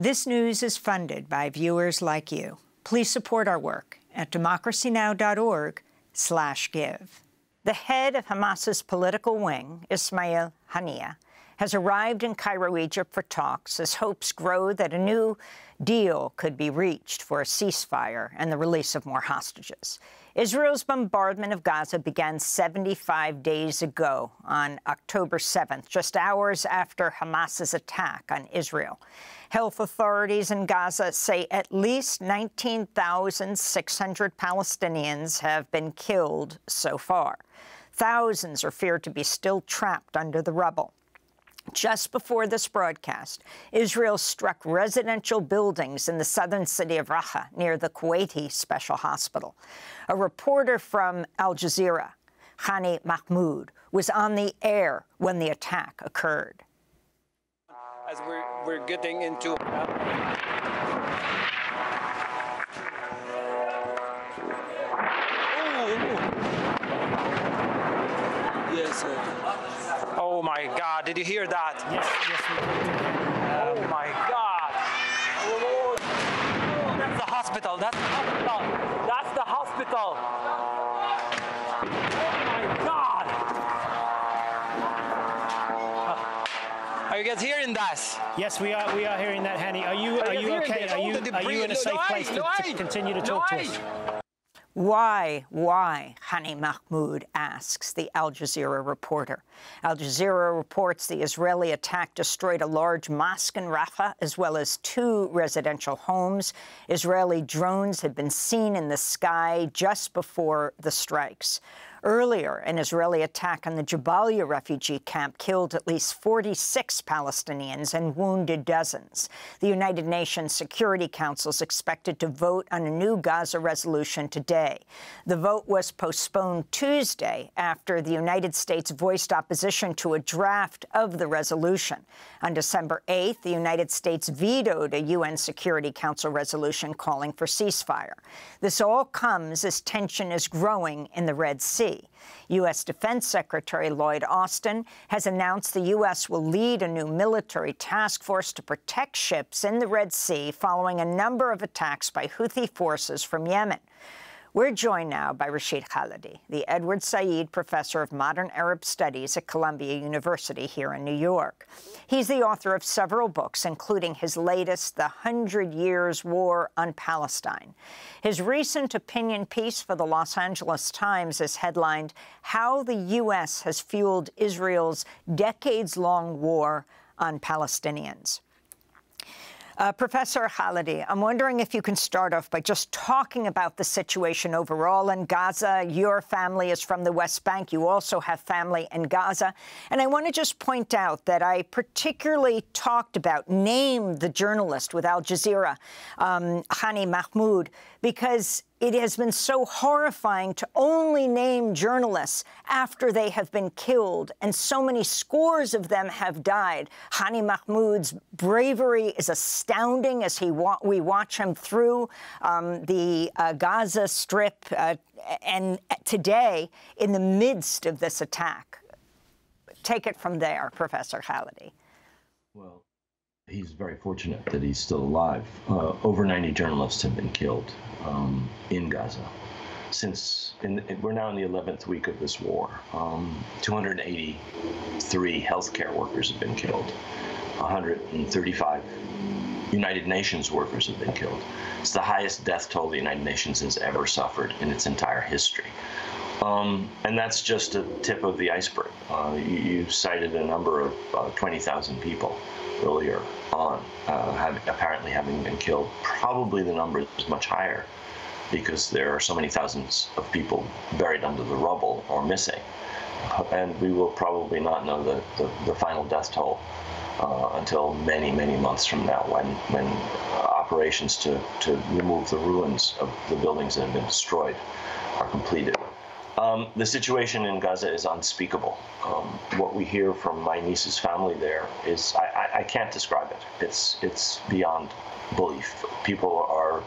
This news is funded by viewers like you. Please support our work at democracynow.org/give. The head of Hamas's political wing, Ismail Haniyeh, has arrived in Cairo, Egypt for talks as hopes grow that a new deal could be reached for a ceasefire and the release of more hostages. Israel's bombardment of Gaza began 75 days ago on October 7th, just hours after Hamas's attack on Israel. Health authorities in Gaza say at least 19,600 Palestinians have been killed so far. Thousands are feared to be still trapped under the rubble. Just before this broadcast, Israel struck residential buildings in the southern city of Rafah near the Kuwaiti Special Hospital. A reporter from Al Jazeera, Hani Mahmoud, was on the air when the attack occurred. As we're, we're getting into Yes, sir. Oh my God! Did you hear that? Yes, yes, we did. Oh my God! Oh, that's the hospital. That's the hospital. That's the hospital. Yes, we are. We are hearing that, Hani. Are you? Are you you okay? Are you? Are you in a safe place to, to continue to talk to us? Why, why, Hani Mahmoud asks the Al Jazeera reporter. Al Jazeera reports the Israeli attack destroyed a large mosque in Rafah, as well as two residential homes. Israeli drones had been seen in the sky just before the strikes. Earlier, an Israeli attack on the Jabalia refugee camp killed at least 46 Palestinians and wounded dozens. The United Nations Security Council is expected to vote on a new Gaza resolution today. The vote was postponed Tuesday after the United States voiced opposition to a draft of the resolution. On December 8th, the United States vetoed a UN Security Council resolution calling for ceasefire. This all comes as tension is growing in the Red Sea. U.S. Defense Secretary Lloyd Austin has announced the U.S. will lead a new military task force to protect ships in the Red Sea following a number of attacks by Houthi forces from Yemen. We're joined now by Rashid Khalidi, the Edward Said Professor of Modern Arab Studies at Columbia University here in New York. He's the author of several books, including his latest, The Hundred Years' War on Palestine. His recent opinion piece for the Los Angeles Times is headlined, How the U.S. Has Fueled Israel's Decades-Long War on Palestinians. Uh, Professor Khalidi, I'm wondering if you can start off by just talking about the situation overall in Gaza. Your family is from the West Bank. You also have family in Gaza. And I want to just point out that I particularly talked about, named the journalist with Al Jazeera, um, Hani Mahmoud, because it has been so horrifying to only name journalists after they have been killed, and so many scores of them have died. Hani Mahmoud's bravery is astounding as he wa we watch him through um, the uh, Gaza Strip, uh, and today, in the midst of this attack. Take it from there, Professor Khalidi. Well, he's very fortunate that he's still alive. Uh, over 90 journalists have been killed um, in Gaza. Since in, we're now in the 11th week of this war, um, 283 healthcare workers have been killed. 135 United Nations workers have been killed. It's the highest death toll the United Nations has ever suffered in its entire history. Um, and that's just a tip of the iceberg. Uh, you, you, cited a number of uh, 20,000 people earlier on, uh, have, apparently having been killed. Probably the number is much higher because there are so many thousands of people buried under the rubble or missing. And we will probably not know the, the, the final death toll uh, until many, many months from now when, when operations to, to remove the ruins of the buildings that have been destroyed are completed. Um, the situation in Gaza is unspeakable. Um, what we hear from my niece's family there is I, I, I, can't describe it. It's it's beyond belief. People are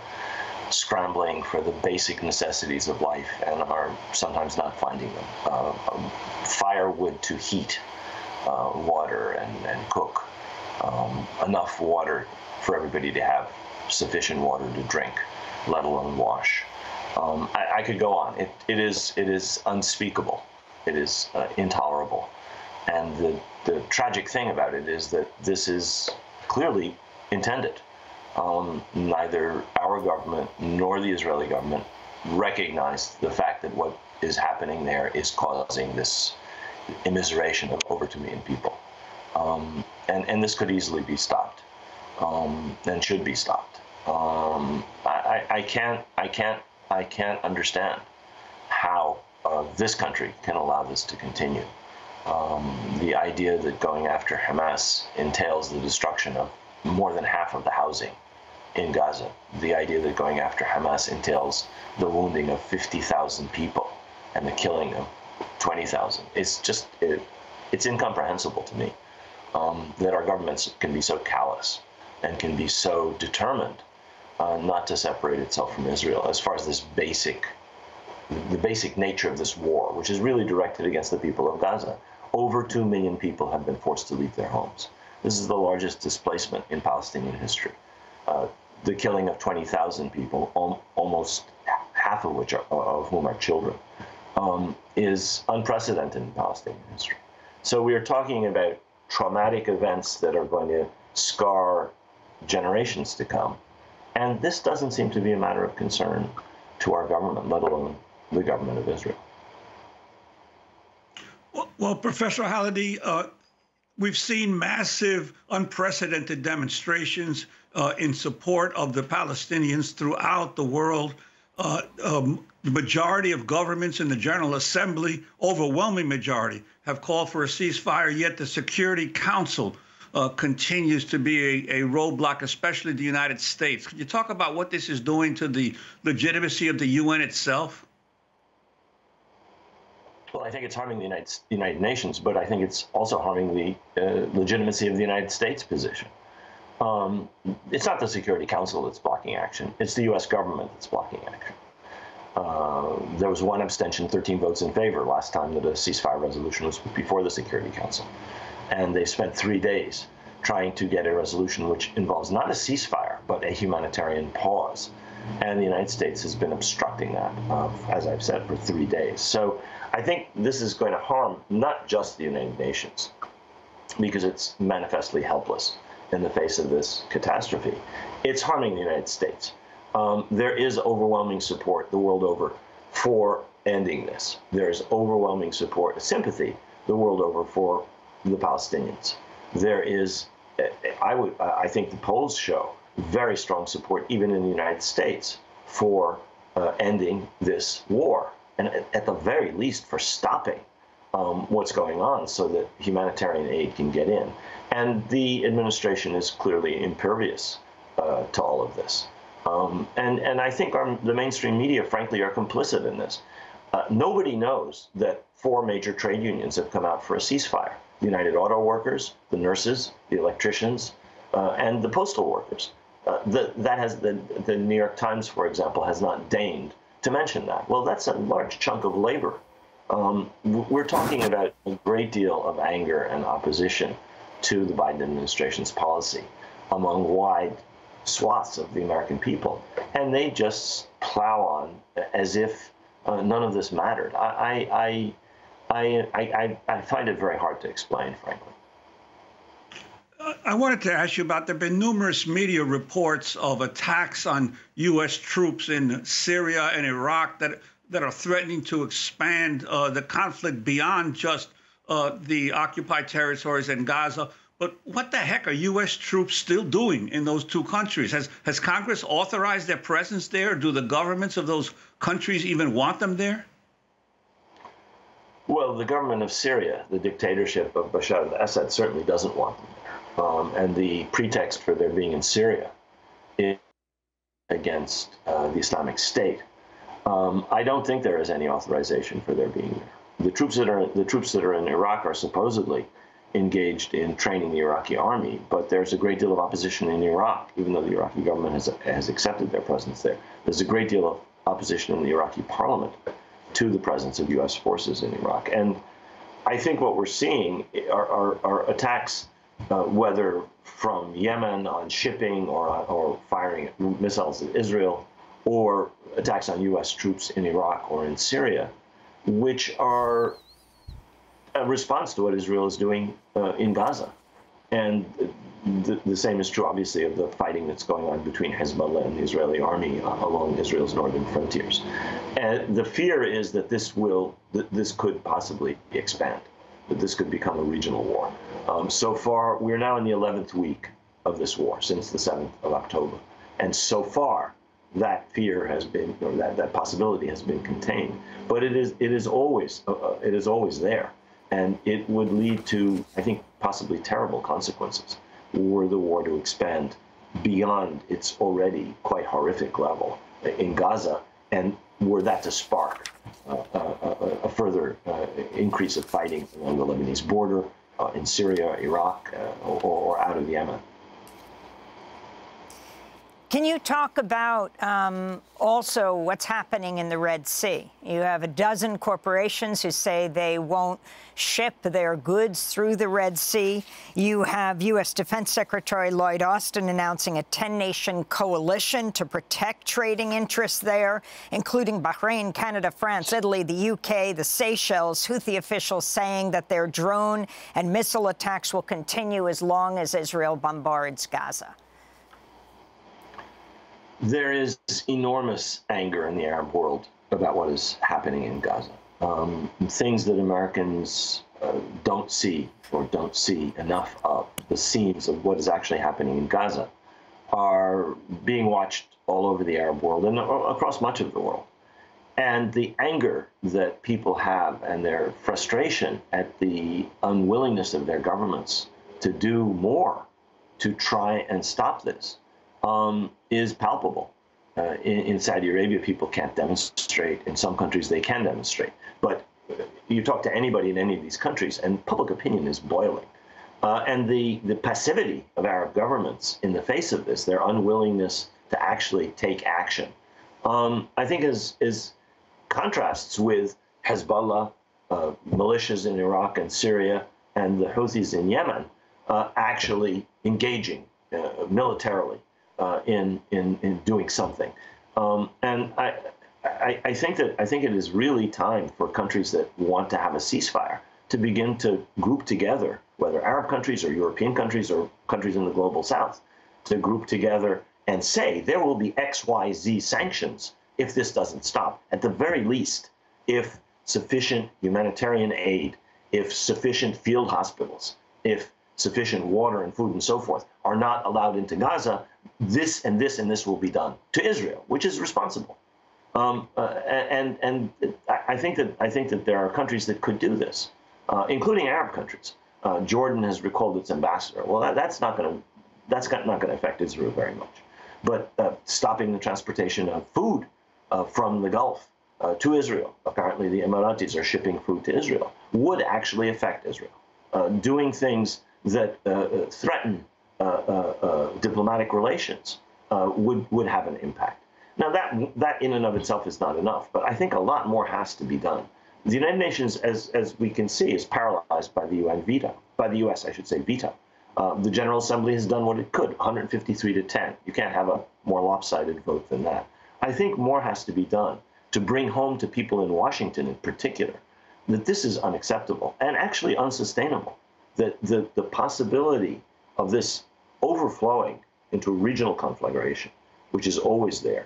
scrambling for the basic necessities of life and are sometimes not finding them. Uh, um, firewood to heat, uh, water and, and cook, um, enough water for everybody to have sufficient water to drink, let alone wash. Um, I, I, could go on. It, it is it is unspeakable. It is uh, intolerable. And the, the tragic thing about it is that this is clearly intended. Um, neither our government nor the Israeli government recognize the fact that what is happening there is causing this immiseration of over 2 million people. Um, and, and this could easily be stopped um, and should be stopped. Um, I, I, can't, I, can't, I can't understand how uh, this country can allow this to continue. Um, the idea that going after Hamas entails the destruction of more than half of the housing in Gaza. The idea that going after Hamas entails the wounding of 50,000 people and the killing of 20,000. It's just, it, it's incomprehensible to me um, that our governments can be so callous and can be so determined uh, not to separate itself from Israel as far as this basic, the basic nature of this war, which is really directed against the people of Gaza. Over 2 million people have been forced to leave their homes. This is the largest displacement in Palestinian history. Uh, the killing of 20,000 people, al- almost half of which are, of whom are children, um, is unprecedented in Palestinian history. So we are talking about traumatic events that are going to scar generations to come. And this doesn't seem to be a matter of concern to our government, let alone the government of Israel. Well, Professor Khalidi, uh, we've seen massive, unprecedented demonstrations uh, in support of the Palestinians throughout the world. Uh, um, the majority of governments in the General Assembly, overwhelming majority, have called for a ceasefire, yet the Security Council uh, continues to be a, a, roadblock, especially the United States. Could you talk about what this is doing to the legitimacy of the UN itself? Well, I think it's harming the United, United Nations, but I think it's also harming the uh, legitimacy of the United States position. Um, it's not the Security Council that's blocking action, it's the U.S. government that's blocking action. Uh, there was one abstention, 13 votes in favor last time that a ceasefire resolution was before the Security Council. And they spent three days trying to get a resolution which involves not a ceasefire, but a humanitarian pause. And the United States has been obstructing that, uh, as I've said, for three days. So I think this is going to harm not just the United Nations, because it's manifestly helpless in the face of this catastrophe. It's harming the United States. Um, there is overwhelming support the world over for ending this. There's overwhelming support, sympathy the world over for the Palestinians. There is, I would, I think the polls show very strong support, even in the United States, for uh, ending this war and at the very least for stopping um, what's going on so that humanitarian aid can get in. And the administration is clearly impervious uh, to all of this. Um, and, and I think our, the mainstream media, frankly, are complicit in this. Uh, nobody knows that four major trade unions have come out for a ceasefire United Auto Workers, the nurses, the electricians, uh, and the postal workers. Uh, the, that has the, the New York Times, for example, has not deigned to mention that. Well, that's a large chunk of labor. Um, we're talking about a great deal of anger and opposition to the Biden administration's policy among wide swaths of the American people. And they just plow on as if uh, none of this mattered. I, I, I, I, I, find it very hard to explain, frankly. I wanted to ask you about there have been numerous media reports of attacks on U.S. troops in Syria and Iraq that that are threatening to expand uh, the conflict beyond just uh, the occupied territories in Gaza. But what the heck are U.S. troops still doing in those two countries? Has has Congress authorized their presence there? Do the governments of those countries even want them there? Well, the government of Syria, the dictatorship of Bashar al-Assad, certainly doesn't want them. Um, and the pretext for their being in Syria is against uh, the Islamic State. Um, I don't think there is any authorization for their being there. The troops that are the troops that are in Iraq are supposedly engaged in training the Iraqi army, but there's a great deal of opposition in Iraq, even though the Iraqi government has has accepted their presence there. There's a great deal of opposition in the Iraqi parliament to the presence of U.S. forces in Iraq, and I think what we're seeing are, are, are attacks uh, whether from Yemen on shipping or, or firing missiles at Israel or attacks on U.S. troops in Iraq or in Syria, which are a response to what Israel is doing uh, in Gaza. And the, the, same is true, obviously, of the fighting that's going on between Hezbollah and the Israeli army uh, along Israel's northern frontiers. And the fear is that this will, that this could possibly expand, that this could become a regional war. Um, so far, we're now in the 11th week of this war since the 7th of October. And so far, that fear has been, or that, that possibility has been contained. But it is, it is always, uh, uh it is always there. And it would lead to, I think, possibly terrible consequences were the war to expand beyond its already quite horrific level in Gaza, and were that to spark uh, a, uh, uh, a, further uh, increase of fighting along the Lebanese border, uh, in Syria, Iraq, uh, or, or, out of Yemen. Can you talk about um, also what's happening in the Red Sea? You have a dozen corporations who say they won't ship their goods through the Red Sea. You have U.S. Defense Secretary Lloyd Austin announcing a 10-nation coalition to protect trading interests there, including Bahrain, Canada, France, Italy, the U.K., the Seychelles. Houthi officials saying that their drone and missile attacks will continue as long as Israel bombards Gaza there is enormous anger in the Arab world about what is happening in Gaza. Um, things that Americans uh, don't see or don't see enough of, the scenes of what is actually happening in Gaza, are being watched all over the Arab world and across much of the world. And the anger that people have and their frustration at the unwillingness of their governments to do more to try and stop this um, is palpable. Uh, in, in, Saudi Arabia, people can't demonstrate. In some countries, they can demonstrate. But you talk to anybody in any of these countries, and public opinion is boiling. Uh, and the, the passivity of Arab governments in the face of this, their unwillingness to actually take action, um, I think is, is contrasts with Hezbollah, uh, militias in Iraq and Syria, and the Houthis in Yemen uh, actually engaging uh, militarily uh, in, in, in doing something. Um, and I, I, I, think that I think it is really time for countries that want to have a ceasefire to begin to group together, whether Arab countries or European countries or countries in the global south, to group together and say there will be X, Y, Z sanctions if this doesn't stop. At the very least, if sufficient humanitarian aid, if sufficient field hospitals, if sufficient water and food and so forth are not allowed into Gaza, this and this and this will be done to Israel, which is responsible. Um, uh, and and I think that I think that there are countries that could do this, uh, including Arab countries. Uh, Jordan has recalled its ambassador. Well, that, that's not going to that's not going to affect Israel very much. But uh, stopping the transportation of food uh, from the Gulf uh, to Israel, apparently the Emiratis are shipping food to Israel, would actually affect Israel. doing things that threaten uh, uh, uh, diplomatic relations would would have an impact. Now that that in and of itself is not enough, but I think a lot more has to be done. The United Nations, as as we can see, is paralyzed by the UN veto, by the U.S. I should say veto. Uh, the General Assembly has done what it could, 153 to 10. You can't have a more lopsided vote than that. I think more has to be done to bring home to people in Washington, in particular, that this is unacceptable and actually unsustainable. That the the possibility of this overflowing into a regional conflagration, which is always there,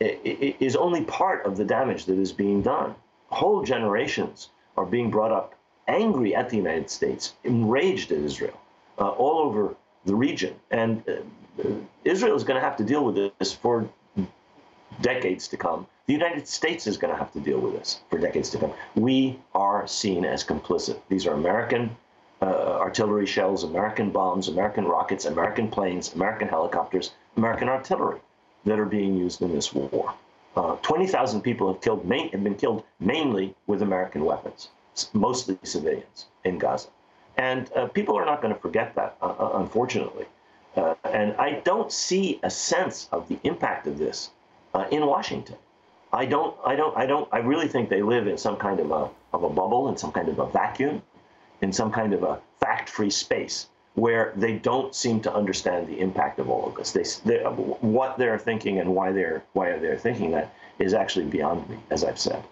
is only part of the damage that is being done. Whole generations are being brought up angry at the United States, enraged at Israel, uh, all over the region. And uh, Israel is going to have to deal with this for decades to come. The United States is going to have to deal with this for decades to come. We are seen as complicit. These are American uh, artillery shells, American bombs, American rockets, American planes, American helicopters, American artillery that are being used in this war. Uh, 20,000 people have, killed, main, have been killed mainly with American weapons, mostly civilians in Gaza. And uh, people are not going to forget that, uh, uh, unfortunately. Uh, and I don't see a sense of the impact of this in Washington. I don't, I don't, I don't, I really think they live in some kind of a, of a bubble, in some kind of a vacuum in some kind of a fact-free space where they don't seem to understand the impact of all of this. They, they, uh, what they're thinking and why they're why they're thinking that is actually beyond me, as I've said.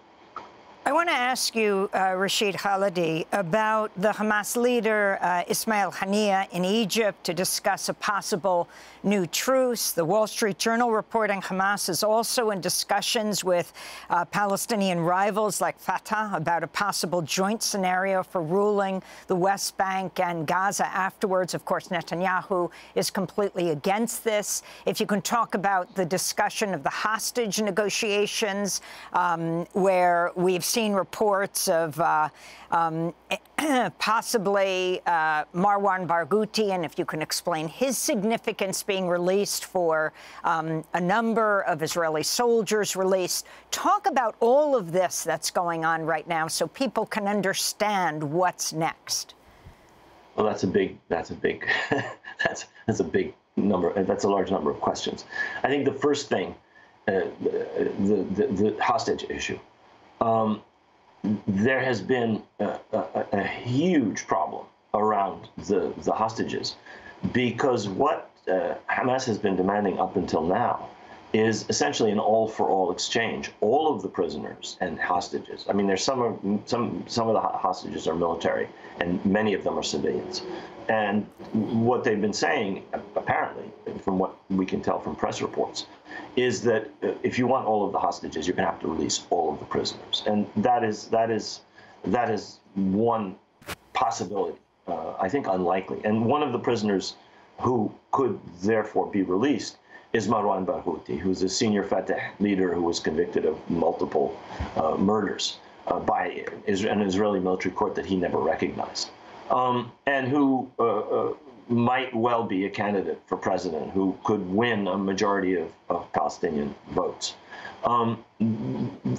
I want to ask you, uh, Rashid Khalidi, about the Hamas leader uh, Ismail Haniyeh in Egypt to discuss a possible new truce. The Wall Street Journal reporting Hamas is also in discussions with uh, Palestinian rivals like Fatah about a possible joint scenario for ruling the West Bank and Gaza afterwards. Of course, Netanyahu is completely against this. If you can talk about the discussion of the hostage negotiations, um, where we've seen reports of uh, um, possibly uh, Marwan Barghouti, and if you can explain his significance being released for um, a number of Israeli soldiers released. Talk about all of this that's going on right now so people can understand what's next. Well, that's a big, that's a big, that's, that's a big number, that's a large number of questions. I think the first thing, uh, the, the, the, hostage issue. Um, there has been a, a, a, huge problem around the, the hostages because what uh, Hamas has been demanding up until now is essentially an all-for-all exchange. All of the prisoners and hostages. I mean, there's some of some some of the hostages are military, and many of them are civilians. And what they've been saying, apparently, from what we can tell from press reports, is that uh, if you want all of the hostages, you're going to have to release all of the prisoners, and that is that is that is one possibility. Uh, I think unlikely. And one of the prisoners who could therefore be released is Marwan Barghouti, who's a senior Fatah leader who was convicted of multiple uh, murders uh, by an Israeli military court that he never recognized, um, and who uh, uh, might well be a candidate for president, who could win a majority of, of Palestinian votes. Um,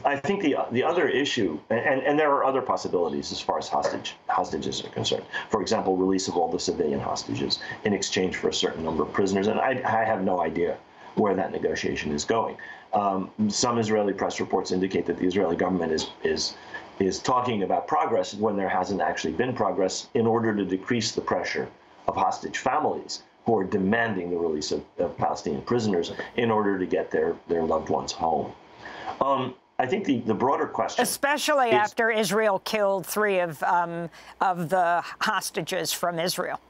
I think the the other issue, and, and there are other possibilities as far as hostage hostages are concerned. For example, release of all the civilian hostages in exchange for a certain number of prisoners. And I, I have no idea where that negotiation is going. Um, some Israeli press reports indicate that the Israeli government is is is talking about progress when there hasn't actually been progress in order to decrease the pressure of hostage families who are demanding the release of, of Palestinian prisoners in order to get their, their loved ones home. Um, I think the, the broader question, especially is, after Israel killed three of um, of the hostages from Israel,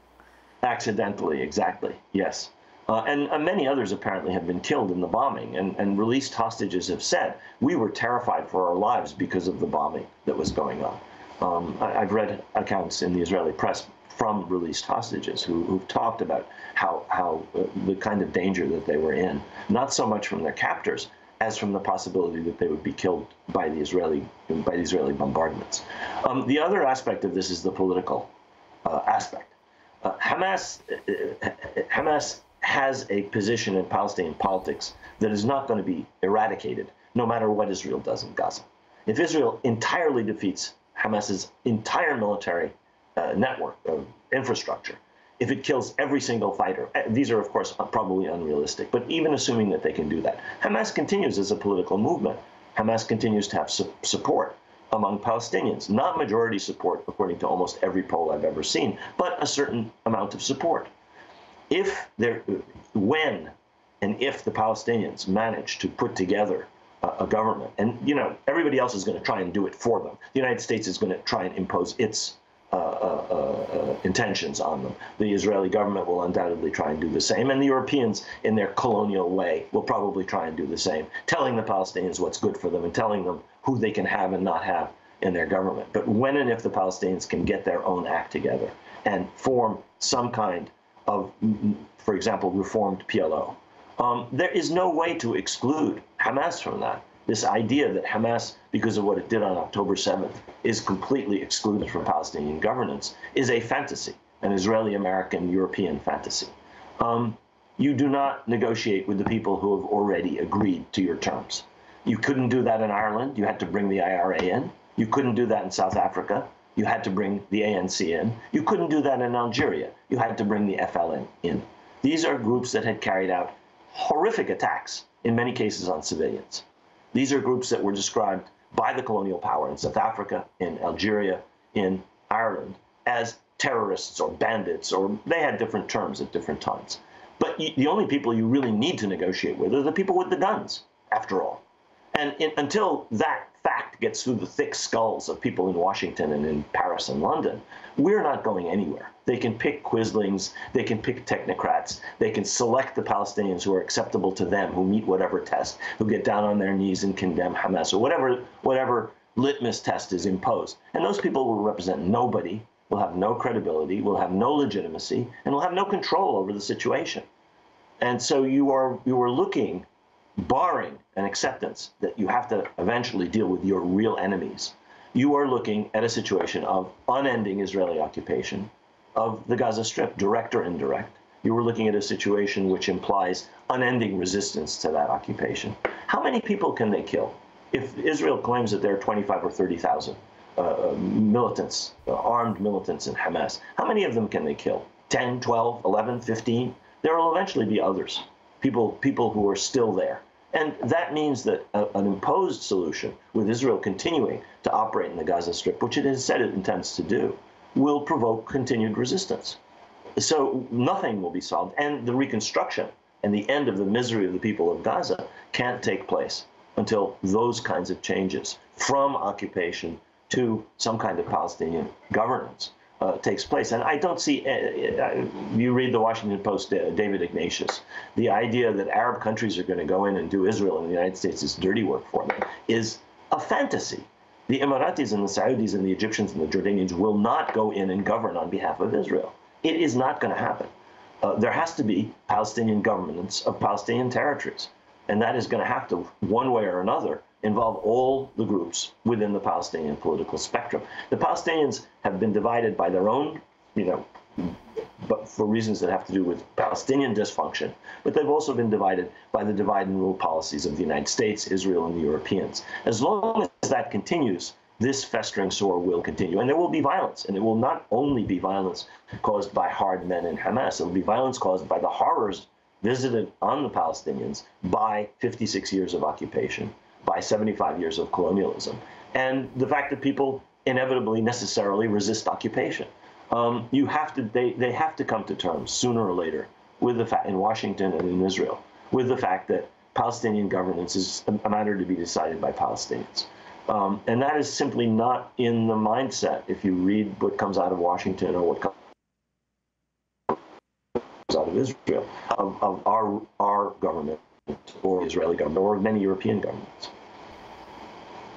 accidentally, exactly, yes, uh, and uh, many others apparently have been killed in the bombing. And, and released hostages have said we were terrified for our lives because of the bombing that was going on. Um, I, have read accounts in the Israeli press from released hostages who, who've talked about how, how uh, the kind of danger that they were in, not so much from their captors as from the possibility that they would be killed by the Israeli by the Israeli bombardments. Um, the other aspect of this is the political uh, aspect. Uh, Hamas uh, Hamas has a position in Palestinian politics that is not going to be eradicated, no matter what Israel does in Gaza. If Israel entirely defeats Hamas's entire military uh, network of infrastructure if it kills every single fighter. Uh, these are, of course, probably unrealistic, but even assuming that they can do that, Hamas continues as a political movement. Hamas continues to have su- support among Palestinians, not majority support, according to almost every poll I've ever seen, but a certain amount of support. If there, when and if the Palestinians manage to put together a government. And, you know, everybody else is going to try and do it for them. The United States is going to try and impose its uh, uh, uh, intentions on them. The Israeli government will undoubtedly try and do the same, and the Europeans, in their colonial way, will probably try and do the same, telling the Palestinians what's good for them and telling them who they can have and not have in their government. But when and if the Palestinians can get their own act together and form some kind of, for example, reformed PLO, um, there is no way to exclude Hamas from that this idea that Hamas, because of what it did on October 7th, is completely excluded from Palestinian governance is a fantasy, an Israeli American European fantasy. Um, you do not negotiate with the people who have already agreed to your terms. You couldn't do that in Ireland. You had to bring the IRA in. You couldn't do that in South Africa. You had to bring the ANC in. You couldn't do that in Algeria. You had to bring the FLN in. These are groups that had carried out horrific attacks, in many cases on civilians. These are groups that were described by the colonial power in South Africa, in Algeria, in Ireland, as terrorists or bandits, or they had different terms at different times. But the only people you really need to negotiate with are the people with the guns, after all. And until that fact gets through the thick skulls of people in Washington and in Paris and London, we're not going anywhere. They can pick quislings, they can pick technocrats, they can select the Palestinians who are acceptable to them, who meet whatever test, who get down on their knees and condemn Hamas, or whatever, whatever litmus test is imposed. And those people will represent nobody, will have no credibility, will have no legitimacy, and will have no control over the situation. And so you are you are looking, barring an acceptance that you have to eventually deal with your real enemies, you are looking at a situation of unending Israeli occupation of the Gaza Strip, direct or indirect. You are looking at a situation which implies unending resistance to that occupation. How many people can they kill? If Israel claims that there are 25 or 30,000 uh, militants, uh, armed militants in Hamas, how many of them can they kill? 10, 12, 11, 15? There will eventually be others, people, people who are still there. And that means that a, an imposed solution, with Israel continuing to operate in the Gaza Strip, which it has said it intends to do, will provoke continued resistance. So nothing will be solved. And the reconstruction and the end of the misery of the people of Gaza can't take place until those kinds of changes from occupation to some kind of Palestinian governance uh, takes place. And I don't see, uh, uh, you read the Washington Post, uh, David Ignatius, the idea that Arab countries are going to go in and do Israel and the United States is dirty work for them is a fantasy. The Emiratis and the Saudis and the Egyptians and the Jordanians will not go in and govern on behalf of Israel. It is not going to happen. Uh, there has to be Palestinian governments of Palestinian territories. And that is going to have to, one way or another, involve all the groups within the Palestinian political spectrum. The Palestinians have been divided by their own, you know, but for reasons that have to do with Palestinian dysfunction, but they've also been divided by the divide and rule policies of the United States, Israel, and the Europeans. As long as that continues, this festering sore will continue. And there will be violence. And it will not only be violence caused by hard men in Hamas, it will be violence caused by the horrors visited on the Palestinians by 56 years of occupation by 75 years of colonialism, and the fact that people inevitably, necessarily resist occupation. Um, you have to, they, they have to come to terms sooner or later with the fact in Washington and in Israel with the fact that Palestinian governance is a matter to be decided by Palestinians. Um, and that is simply not in the mindset if you read what comes out of Washington or what comes out of Israel, of, of our, our government or Israeli government or many European governments.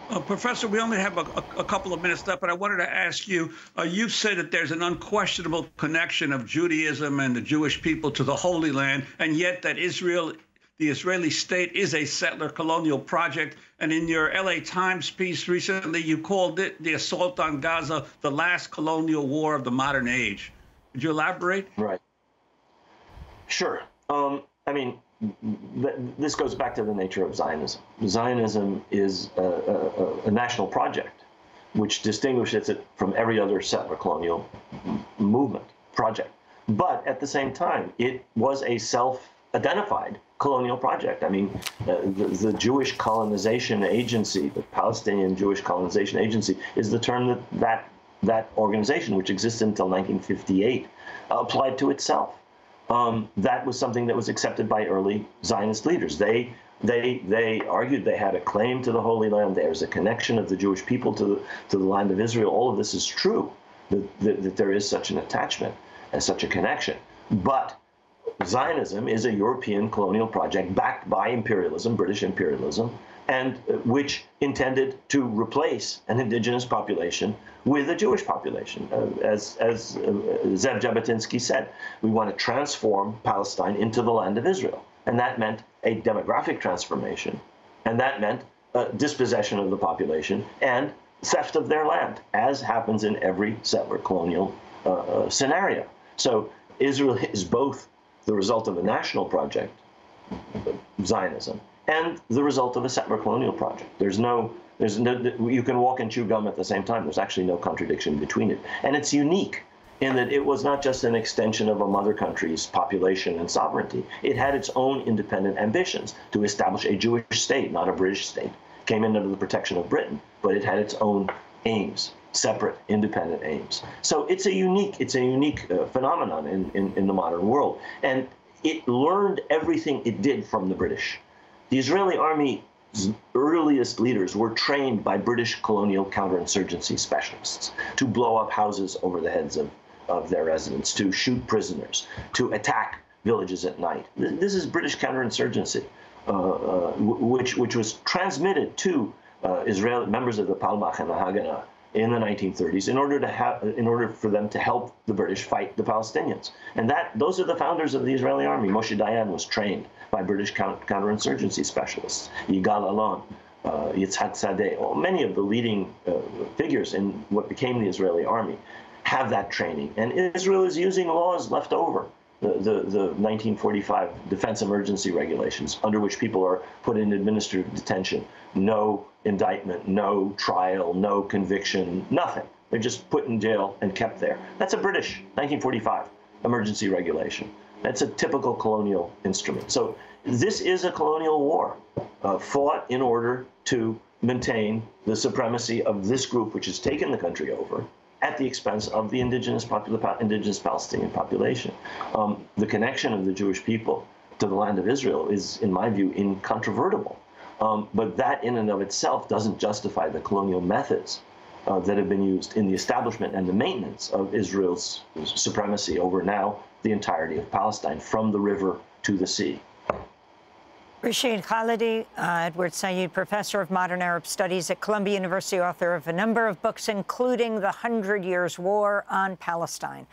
Uh, Professor, we only have a, a, a, couple of minutes left, but I wanted to ask you uh, you've said that there's an unquestionable connection of Judaism and the Jewish people to the Holy Land, and yet that Israel, the Israeli state, is a settler colonial project. And in your LA Times piece recently, you called it the assault on Gaza the last colonial war of the modern age. Could you elaborate? Right. Sure. Um, I mean, this goes back to the nature of Zionism. Zionism is a, a, a, national project, which distinguishes it from every other settler colonial movement project. But at the same time, it was a self-identified colonial project. I mean, uh, the, the, Jewish Colonization Agency, the Palestinian Jewish Colonization Agency, is the term that that, that organization, which existed until 1958, uh, applied to itself um, that was something that was accepted by early Zionist leaders. They they they argued they had a claim to the Holy Land. There's a connection of the Jewish people to the to the land of Israel. All of this is true. That, that, that there is such an attachment and such a connection. But Zionism is a European colonial project backed by imperialism, British imperialism, and uh, which intended to replace an indigenous population with a Jewish population. Uh, as as uh, Zev Jabotinsky said, we want to transform Palestine into the land of Israel. And that meant a demographic transformation. And that meant uh, dispossession of the population and theft of their land, as happens in every settler colonial uh, uh, scenario. So Israel is both the result of a national project, Zionism, and the result of a settler colonial project. There's no, there's no, you can walk and chew gum at the same time. There's actually no contradiction between it. And it's unique in that it was not just an extension of a mother country's population and sovereignty. It had its own independent ambitions to establish a Jewish state, not a British state. Came in under the protection of Britain, but it had its own aims. separate, independent aims. So it's a unique, it's a unique uh, phenomenon in, in, in the modern world. And it learned everything it did from the British. The Israeli army's earliest leaders were trained by British colonial counterinsurgency specialists to blow up houses over the heads of, of their residents, to shoot prisoners, to attack villages at night. This is British counterinsurgency, uh, uh, which, which was transmitted to uh, Israeli members of the Palmach and the Haganah in the 1930s in order to have in order for them to help the British fight the Palestinians. And that those are the founders of the Israeli army. Moshe Dayan was trained by British counterinsurgency specialists. Yigal Allon, uh, Yitzhak Sadeh, well, many of the leading uh, figures in what became the Israeli army have that training. And Israel is using laws left over the, the, the 1945 Defense Emergency Regulations, under which people are put in administrative detention. No indictment, no trial, no conviction, nothing. They're just put in jail and kept there. That's a British 1945 emergency regulation. That's a typical colonial instrument. So this is a colonial war uh, fought in order to maintain the supremacy of this group, which has taken the country over, at the expense of the indigenous, indigenous Palestinian population. Um, the connection of the Jewish people to the land of Israel is, in my view, incontrovertible. Um, but that in and of itself doesn't justify the colonial methods uh, that have been used in the establishment and the maintenance of Israel's supremacy over now the entirety of Palestine, from the river to the sea. Rashid Khalidi, uh, Edward Said, professor of modern Arab studies at Columbia University, author of a number of books, including The Hundred Years' War on Palestine.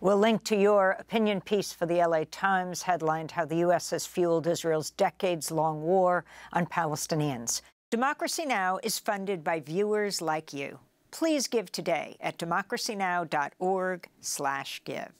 We'll link to your opinion piece for the LA Times, headlined How the U.S. Has Fueled Israel's Decades Long War on Palestinians. Democracy Now! is funded by viewers like you. Please give today at democracynow.org/give.